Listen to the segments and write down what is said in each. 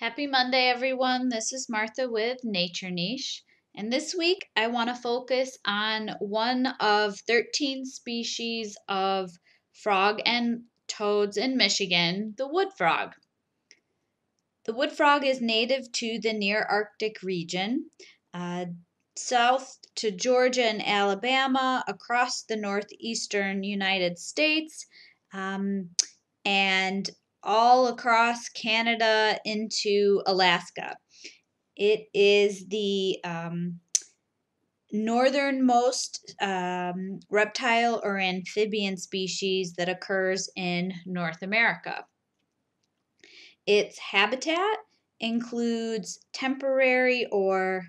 Happy Monday, everyone. This is Martha with Nature Niche. And this week, I want to focus on one of 13 species of frog and toads in Michigan, the wood frog. The wood frog is native to the Nearctic region, uh, south to Georgia and Alabama, across the northeastern United States, um, and all across Canada into Alaska. It is the um, northernmost um, reptile or amphibian species that occurs in North America. Its habitat includes temporary or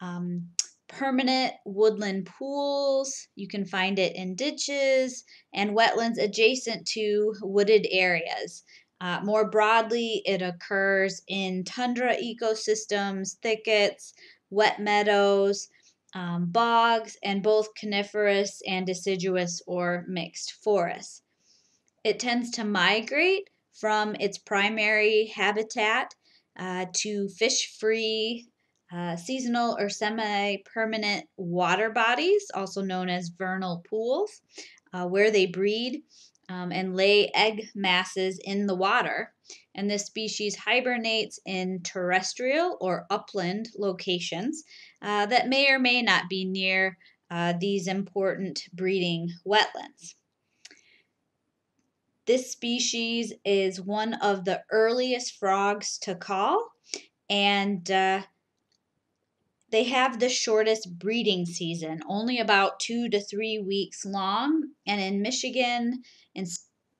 um, permanent woodland pools. You can find it in ditches and wetlands adjacent to wooded areas. Uh, more broadly, it occurs in tundra ecosystems, thickets, wet meadows, um, bogs, and both coniferous and deciduous or mixed forests. It tends to migrate from its primary habitat uh, to fish free, uh, seasonal, or semi permanent water bodies, also known as vernal pools, uh, where they breed um, and lay egg masses in the water. And this species hibernates in terrestrial or upland locations uh, that may or may not be near uh, these important breeding wetlands. This species is one of the earliest frogs to call, and uh, they have the shortest breeding season, only about two to three weeks long. And in Michigan, in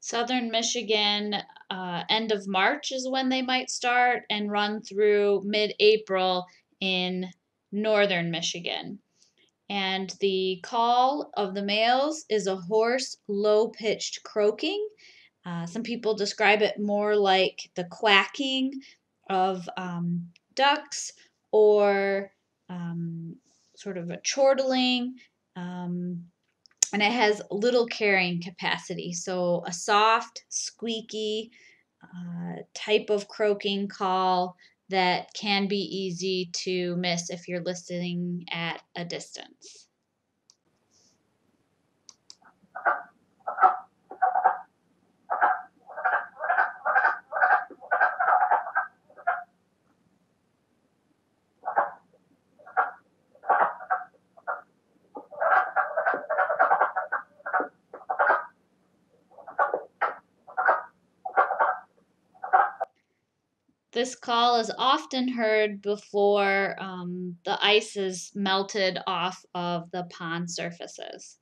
southern Michigan, uh, end of March is when they might start and run through mid April in northern Michigan. And the call of the males is a hoarse, low pitched croaking. Uh, some people describe it more like the quacking of um, ducks or um, sort of a chortling, um, and it has little carrying capacity. So a soft, squeaky uh, type of croaking call that can be easy to miss if you're listening at a distance. This call is often heard before um, the ice is melted off of the pond surfaces.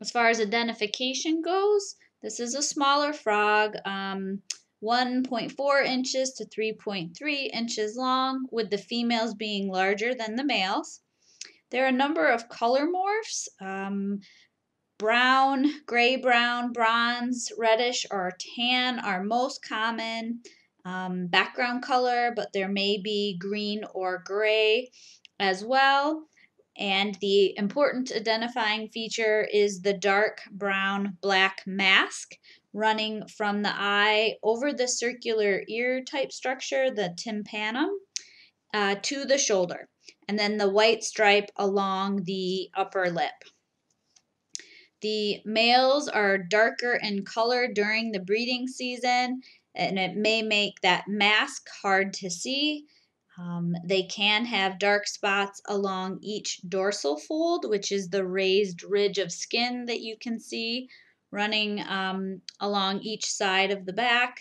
As far as identification goes, this is a smaller frog, um, 1.4 inches to 3.3 inches long, with the females being larger than the males. There are a number of color morphs. Um, brown, gray brown, bronze, reddish, or tan are most common um, background color, but there may be green or gray as well. And the important identifying feature is the dark brown black mask running from the eye over the circular ear type structure, the tympanum, uh, to the shoulder, and then the white stripe along the upper lip. The males are darker in color during the breeding season and it may make that mask hard to see. Um, they can have dark spots along each dorsal fold, which is the raised ridge of skin that you can see running um, along each side of the back.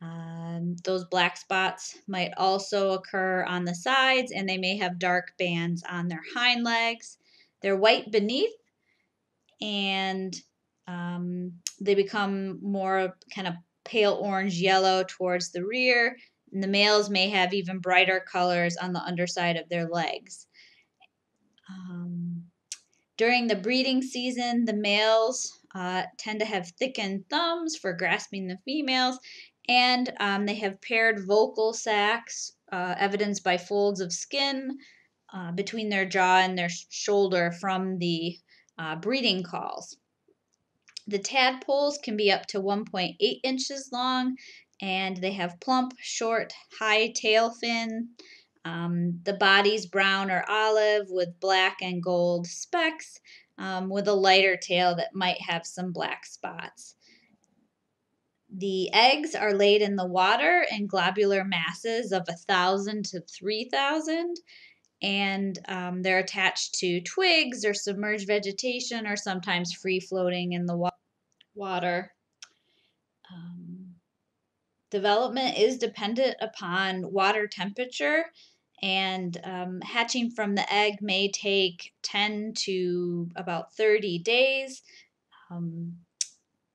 Um, those black spots might also occur on the sides, and they may have dark bands on their hind legs. They're white beneath, and um, they become more kind of pale orange yellow towards the rear. And the males may have even brighter colors on the underside of their legs. Um, during the breeding season, the males uh, tend to have thickened thumbs for grasping the females, and um, they have paired vocal sacs, uh, evidenced by folds of skin uh, between their jaw and their shoulder from the uh, breeding calls. The tadpoles can be up to 1.8 inches long, and they have plump, short, high tail fin. Um, the body's brown or olive with black and gold specks, um, with a lighter tail that might have some black spots. The eggs are laid in the water in globular masses of 1,000 to 3,000, and um, they're attached to twigs or submerged vegetation or sometimes free floating in the wa- water. Um, development is dependent upon water temperature, and um, hatching from the egg may take 10 to about 30 days. Um,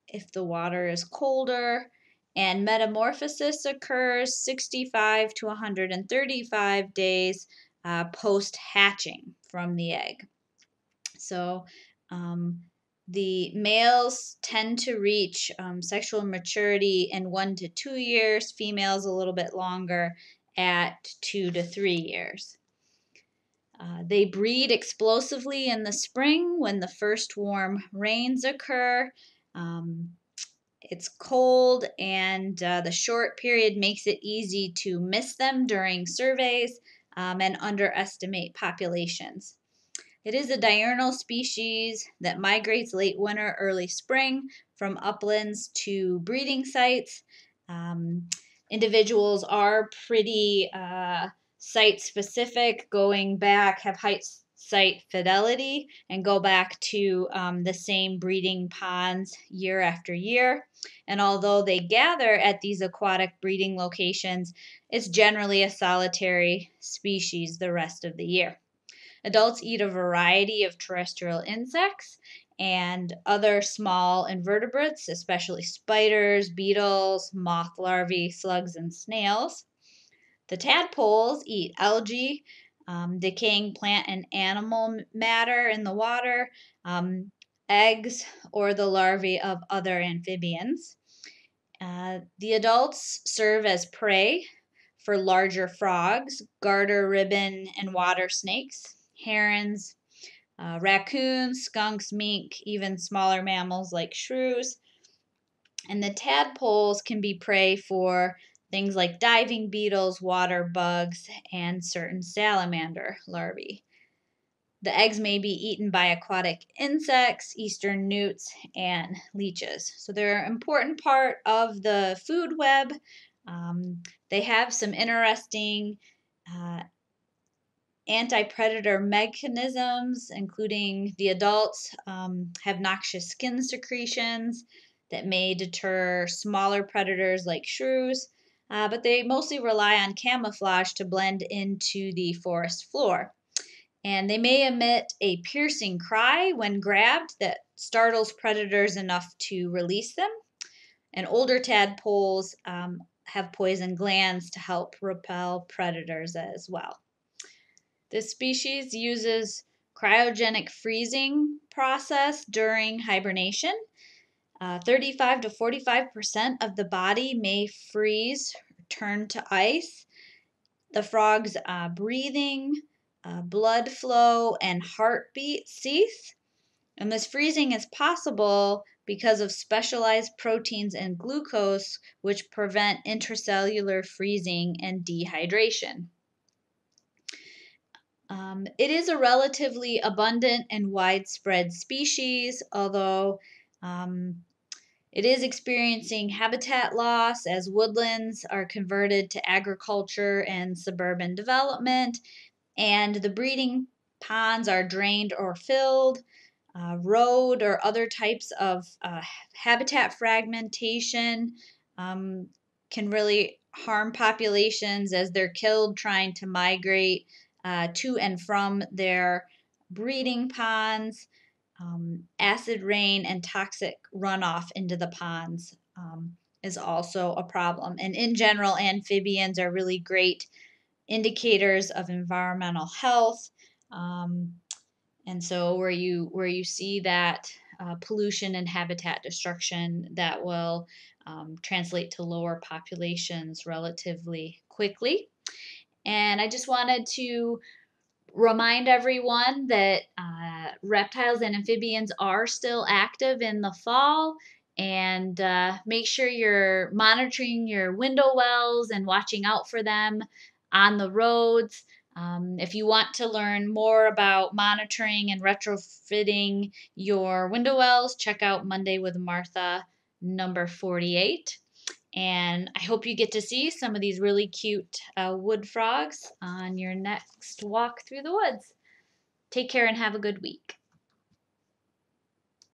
if the water is colder, and metamorphosis occurs 65 to 135 days uh, post hatching from the egg. So, um, the males tend to reach um, sexual maturity in one to two years, females a little bit longer at two to three years. Uh, they breed explosively in the spring when the first warm rains occur. Um, it's cold, and uh, the short period makes it easy to miss them during surveys um, and underestimate populations. It is a diurnal species that migrates late winter, early spring from uplands to breeding sites. Um, individuals are pretty uh, site specific, going back, have heights site fidelity and go back to um, the same breeding ponds year after year. And although they gather at these aquatic breeding locations, it's generally a solitary species the rest of the year. Adults eat a variety of terrestrial insects and other small invertebrates, especially spiders, beetles, moth larvae, slugs, and snails. The tadpoles eat algae, um, decaying plant and animal matter in the water, um, eggs, or the larvae of other amphibians. Uh, the adults serve as prey for larger frogs, garter ribbon and water snakes, herons, uh, raccoons, skunks, mink, even smaller mammals like shrews. And the tadpoles can be prey for things like diving beetles, water bugs, and certain salamander larvae. The eggs may be eaten by aquatic insects, eastern newts, and leeches. So they're an important part of the food web. Um, they have some interesting uh, anti predator mechanisms, including the adults um, have noxious skin secretions that may deter smaller predators like shrews uh, but they mostly rely on camouflage to blend into the forest floor. And they may emit a piercing cry when grabbed that startles predators enough to release them. And older tadpoles um, have poison glands to help repel predators as well. This species uses cryogenic freezing process during hibernation uh, 35 to 45% of the body may freeze, turn to ice. The frog's uh, breathing, uh, blood flow, and heartbeat cease. And this freezing is possible because of specialized proteins and glucose, which prevent intracellular freezing and dehydration. Um, it is a relatively abundant and widespread species, although um, it is experiencing habitat loss as woodlands are converted to agriculture and suburban development, and the breeding ponds are drained or filled. Uh, road or other types of uh, habitat fragmentation um, can really harm populations as they're killed trying to migrate uh, to and from their breeding ponds um, acid rain and toxic runoff into the ponds um, is also a problem. And in general, amphibians are really great indicators of environmental health. Um, and so where you where you see that uh, pollution and habitat destruction, that will um, translate to lower populations relatively quickly. And I just wanted to remind everyone that uh, reptiles and amphibians are still active in the fall and uh, make sure you're monitoring your window wells and watching out for them on the roads. Um, if you want to learn more about monitoring and retrofitting your window wells, check out Monday with Martha number 48. And I hope you get to see some of these really cute uh, wood frogs on your next walk through the woods. Take care and have a good week.